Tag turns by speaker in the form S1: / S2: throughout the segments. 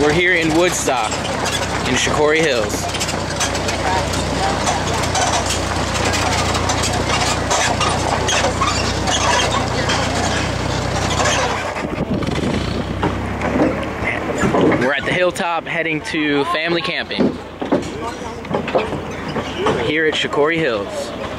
S1: We're here in Woodstock, in Shakori Hills. We're at the hilltop heading to family camping. Here at Shakori Hills.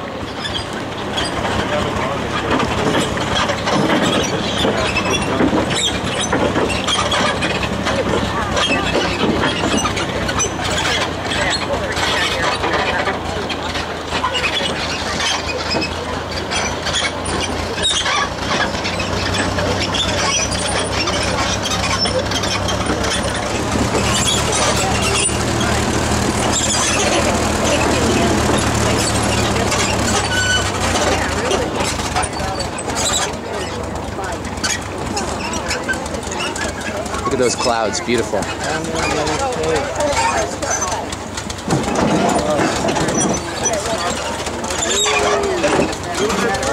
S1: Look at those clouds, beautiful.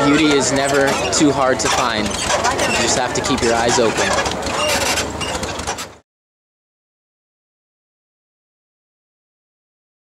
S1: Beauty is never too hard to find. You just have to keep your eyes open.